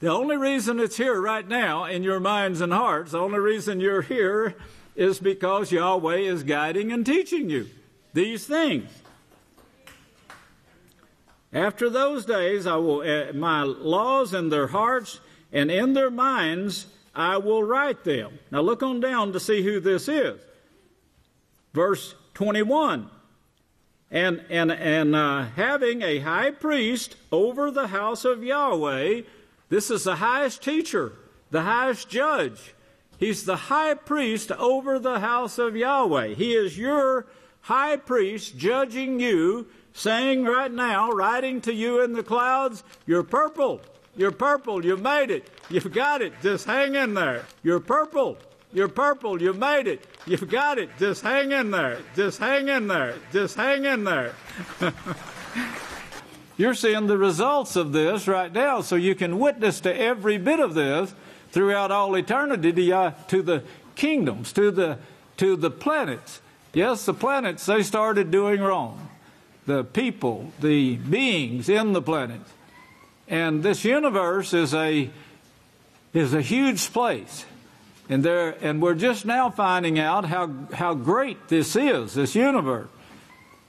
S1: The only reason it's here right now in your minds and hearts, the only reason you're here is because Yahweh is guiding and teaching you these things. After those days, I will uh, my laws in their hearts and in their minds I will write them. Now look on down to see who this is. Verse 21. And and and uh, having a high priest over the house of Yahweh this is the highest teacher, the highest judge. He's the high priest over the house of Yahweh. He is your high priest judging you, saying right now, writing to you in the clouds, You're purple. You're purple. You've made it. You've got it. Just hang in there. You're purple. You're purple. You've made it. You've got it. Just hang in there. Just hang in there. Just hang in there. You're seeing the results of this right now, so you can witness to every bit of this throughout all eternity to, the kingdoms, to the, to the planets. Yes, the planets, they started doing wrong. The people, the beings in the planets. And this universe is a, is a huge place. And, there, and we're just now finding out how, how great this is, this universe.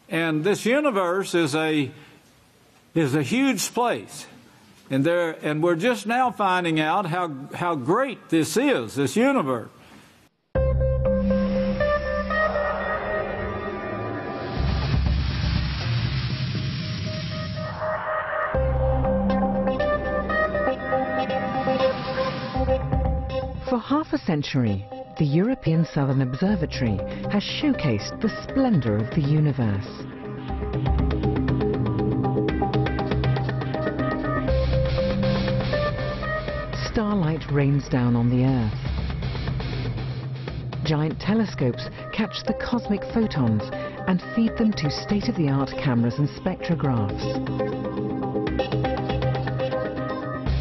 S1: And this universe is a, is a huge place. And, there, and we're just now finding out how, how great this is, this universe.
S12: For half a century, the European Southern Observatory has showcased the splendor of the universe. Rains down on the Earth. Giant telescopes catch the cosmic photons and feed them to state-of-the-art cameras and spectrographs.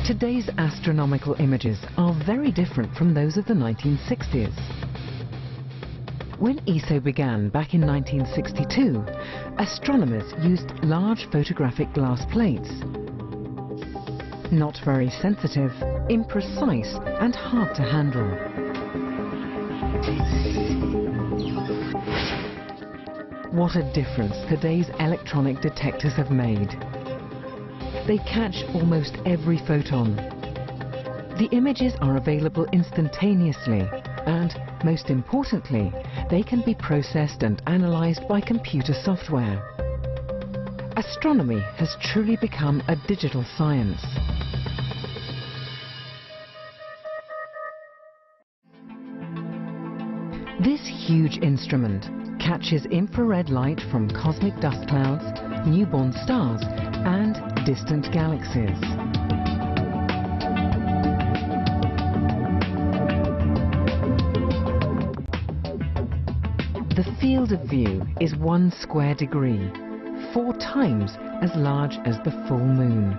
S12: Today's astronomical images are very different from those of the 1960s. When ESO began back in 1962, astronomers used large photographic glass plates. Not very sensitive, imprecise and hard to handle. What a difference today's electronic detectors have made. They catch almost every photon. The images are available instantaneously and, most importantly, they can be processed and analyzed by computer software. Astronomy has truly become a digital science. This huge instrument catches infrared light from cosmic dust clouds, newborn stars and distant galaxies. The field of view is one square degree, four times as large as the full moon.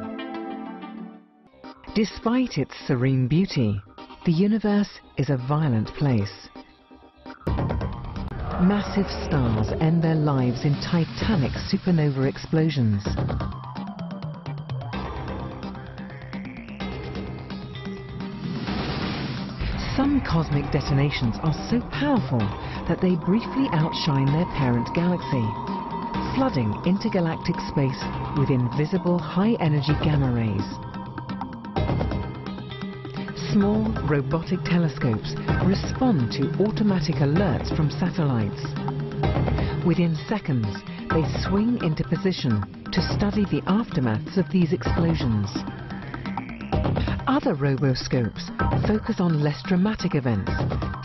S12: Despite its serene beauty, the universe is a violent place. Massive stars end their lives in titanic supernova explosions. Some cosmic detonations are so powerful that they briefly outshine their parent galaxy, flooding intergalactic space with invisible high-energy gamma rays. Small robotic telescopes respond to automatic alerts from satellites. Within seconds, they swing into position to study the aftermaths of these explosions. Other roboscopes focus on less dramatic events,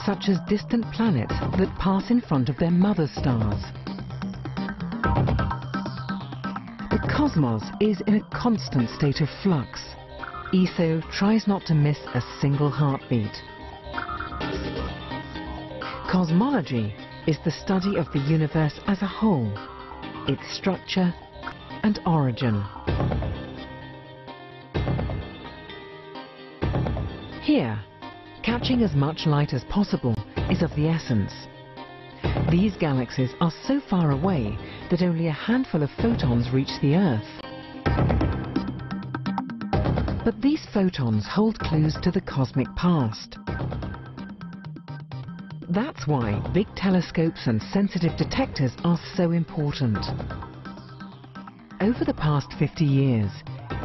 S12: such as distant planets that pass in front of their mother stars. The cosmos is in a constant state of flux. ESO tries not to miss a single heartbeat. Cosmology is the study of the universe as a whole, its structure and origin. Here, catching as much light as possible is of the essence. These galaxies are so far away that only a handful of photons reach the Earth. But these photons hold clues to the cosmic past. That's why big telescopes and sensitive detectors are so important. Over the past 50 years,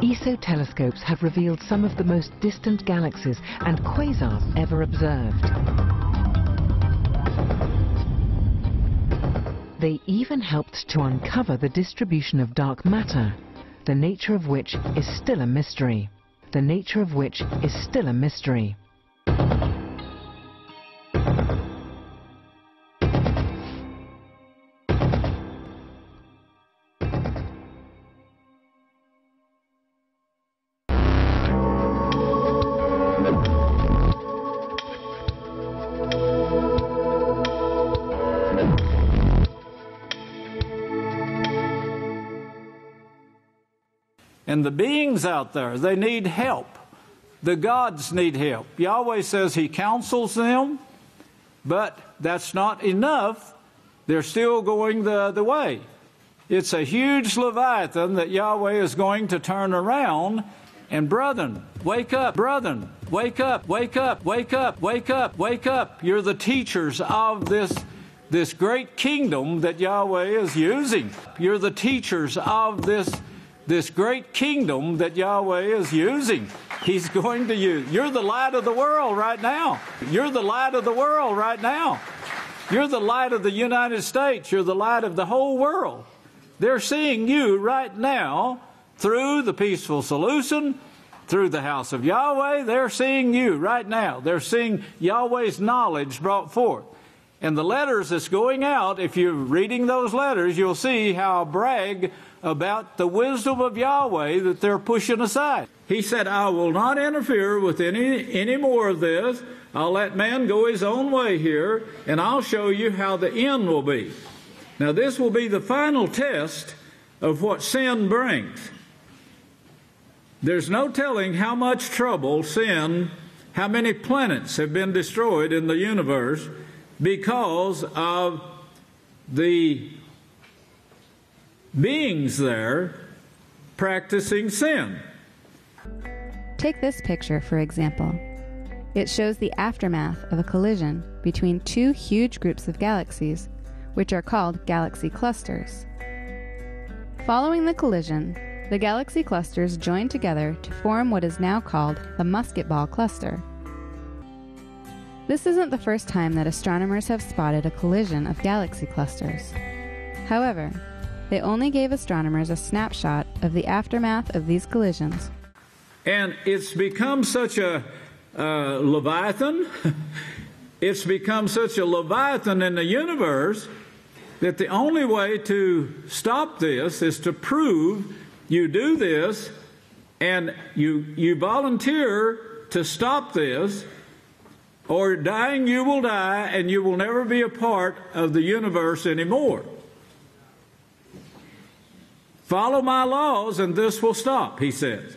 S12: ESO telescopes have revealed some of the most distant galaxies and quasars ever observed. They even helped to uncover the distribution of dark matter, the nature of which is still a mystery. The nature of which is still a mystery.
S1: And the beings out there, they need help. The gods need help. Yahweh says He counsels them, but that's not enough. They're still going the other way. It's a huge Leviathan that Yahweh is going to turn around, And brethren, wake up, brethren, wake up, wake up, wake up, wake up, wake up. You're the teachers of this this great kingdom that Yahweh is using. You're the teachers of this this great kingdom that Yahweh is using. He's going to use. You're the light of the world right now. You're the light of the world right now. You're the light of the United States. You're the light of the whole world. They're seeing you right now through the peaceful solution, through the house of Yahweh. They're seeing you right now. They're seeing Yahweh's knowledge brought forth. And the letters that's going out, if you're reading those letters, you'll see how I brag about the wisdom of Yahweh that they're pushing aside. He said, I will not interfere with any, any more of this. I'll let man go his own way here, and I'll show you how the end will be. Now, this will be the final test of what sin brings. There's no telling how much trouble sin, how many planets have been destroyed in the universe because of the beings there practicing sin.
S13: Take this picture, for example. It shows the aftermath of a collision between two huge groups of galaxies, which are called galaxy clusters. Following the collision, the galaxy clusters join together to form what is now called the musket ball cluster. This isn't the first time that astronomers have spotted a collision of galaxy clusters. However, they only gave astronomers a snapshot of the aftermath of these collisions.
S1: And it's become such a uh, leviathan, it's become such a leviathan in the universe that the only way to stop this is to prove you do this and you, you volunteer to stop this, or dying you will die and you will never be a part of the universe anymore. Follow my laws and this will stop, he says.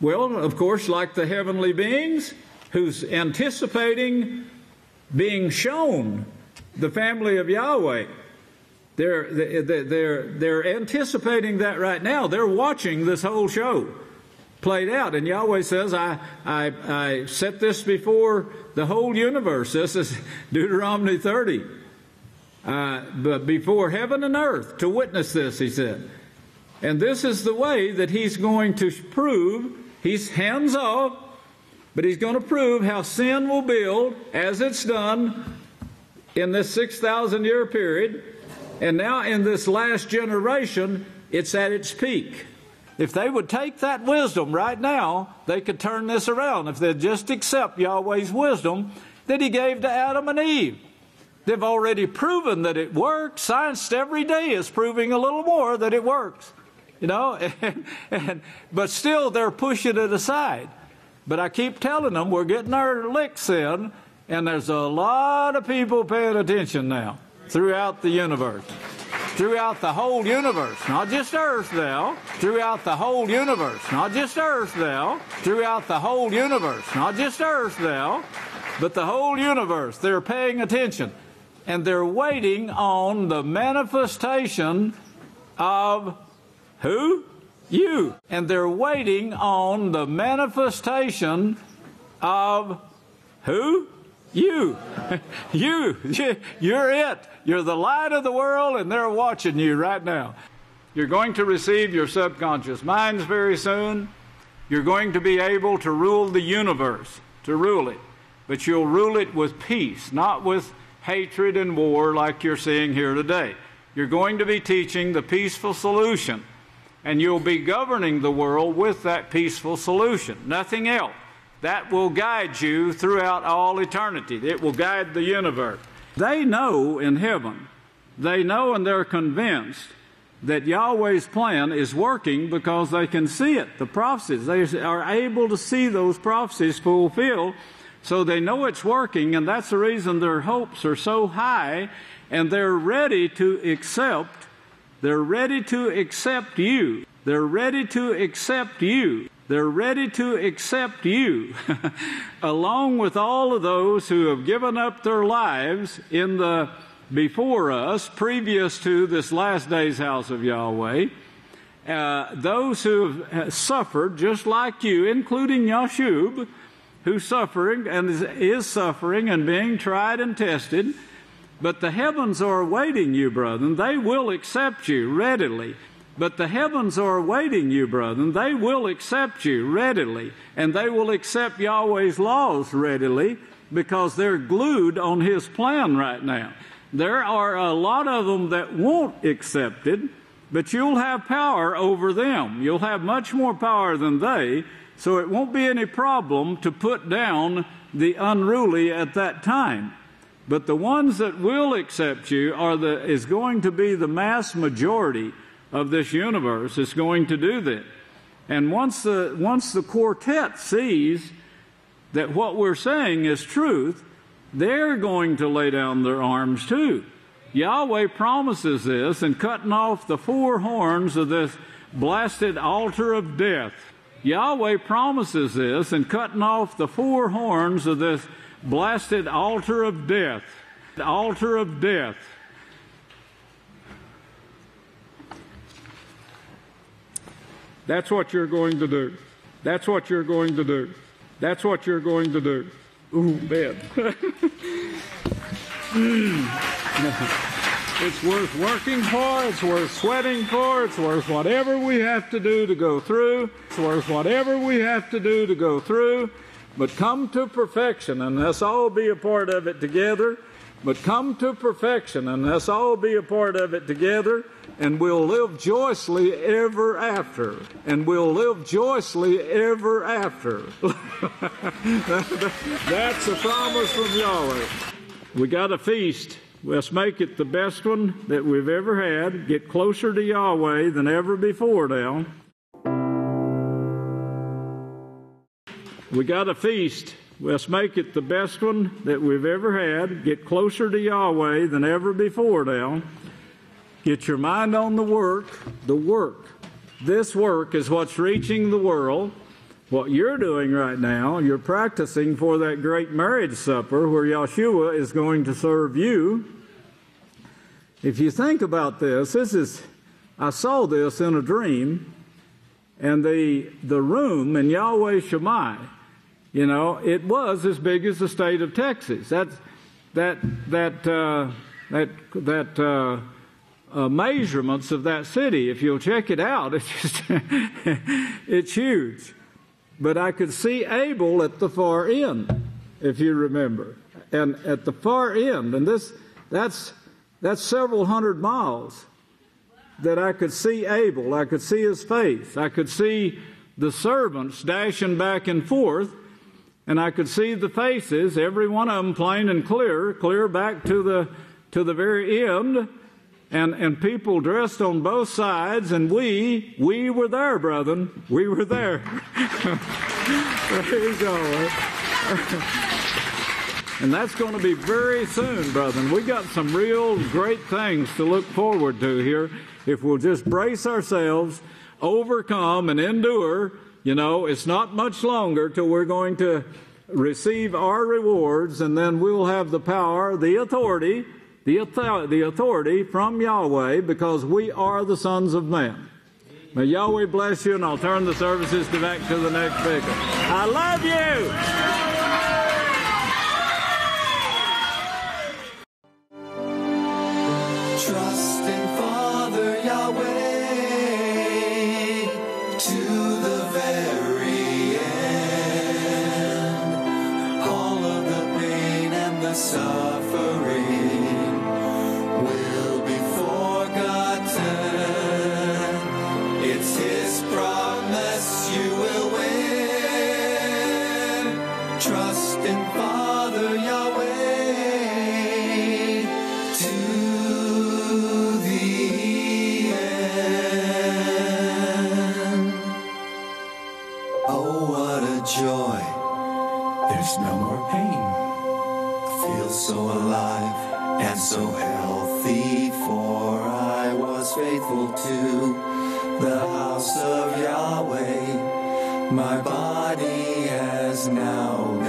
S1: Well, of course, like the heavenly beings who's anticipating being shown the family of Yahweh. They're, they're, they're anticipating that right now. They're watching this whole show played out. And Yahweh says, I, I, I set this before the whole universe. This is Deuteronomy 30. Uh, but before heaven and earth to witness this, he said. And this is the way that he's going to prove he's hands off, but he's going to prove how sin will build as it's done in this 6,000 year period. And now in this last generation, it's at its peak. If they would take that wisdom right now, they could turn this around. If they'd just accept Yahweh's wisdom that He gave to Adam and Eve. They've already proven that it works. Science every day is proving a little more that it works you know, and, and, but still they're pushing it aside. But I keep telling them we're getting our licks in, and there's a lot of people paying attention now throughout the universe. Throughout the whole universe, not just Earth now, throughout the whole universe, not just Earth now, throughout the whole universe, not just Earth now, but the whole universe. They're paying attention and they're waiting on the manifestation of who? You. And they're waiting on the manifestation of who? You. you. You're it. You're the light of the world, and they're watching you right now. You're going to receive your subconscious minds very soon. You're going to be able to rule the universe, to rule it. But you'll rule it with peace, not with hatred and war like you're seeing here today. You're going to be teaching the peaceful solution and you'll be governing the world with that peaceful solution. Nothing else. That will guide you throughout all eternity. It will guide the universe. They know in heaven, they know and they're convinced that Yahweh's plan is working because they can see it, the prophecies. They are able to see those prophecies fulfilled, so they know it's working, and that's the reason their hopes are so high, and they're ready to accept they're ready to accept you. They're ready to accept you. They're ready to accept you, along with all of those who have given up their lives in the before us, previous to this last day's house of Yahweh. uh, those who have suffered just like you, including Yashub, who's suffering and is, is suffering and being tried and tested. But the heavens are awaiting you, brethren. They will accept you readily. But the heavens are awaiting you, brethren. They will accept you readily. And they will accept Yahweh's laws readily because they're glued on His plan right now. There are a lot of them that won't accept it, but you'll have power over them. You'll have much more power than they, so it won't be any problem to put down the unruly at that time. But the ones that will accept you are the, is going to be the mass majority of this universe is going to do that. And once the, once the quartet sees that what we're saying is truth, they're going to lay down their arms too. Yahweh promises this in cutting off the four horns of this blasted altar of death. Yahweh promises this in cutting off the four horns of this blasted altar of death. The altar of death. That's what you're going to do. That's what you're going to do. That's what you're going to do. Ooh, bad. it's worth working for, it's worth sweating for, it's worth whatever we have to do to go through, it's worth whatever we have to do to go through, but come to perfection, and let's all be a part of it together. But come to perfection, and let's all be a part of it together, and we'll live joyously ever after. And we'll live joyously ever after. That's a promise from Yahweh. We got a feast. Let's make it the best one that we've ever had. Get closer to Yahweh than ever before now. We got a feast. Let's make it the best one that we've ever had. Get closer to Yahweh than ever before now. Get your mind on the work, the work. This work is what's reaching the world. What you're doing right now, you're practicing for that great marriage supper where Yahshua is going to serve you. If you think about this, this is, I saw this in a dream, and the, the room in Yahweh Shammah, you know, it was as big as the state of Texas. That's, that, that, uh, that, that, uh, uh, measurements of that city. If you'll check it out, it's just, it's huge. But I could see Abel at the far end, if you remember. And at the far end, and this, that's, that's several hundred miles that I could see Abel. I could see his face. I could see the servants dashing back and forth and I could see the faces, every one of them plain and clear, clear back to the to the very end, and and people dressed on both sides, and we we were there, brethren, we were there. Praise God. and that's going to be very soon, brethren. We got some real great things to look forward to here if we'll just brace ourselves, overcome, and endure you know, it's not much longer till we're going to receive our rewards, and then we'll have the power, the authority, the, the authority from Yahweh because we are the sons of man. May Yahweh bless you, and I'll turn the services back to the next speaker. I love you.
S11: So healthy, for I was faithful to the house of Yahweh. My body has now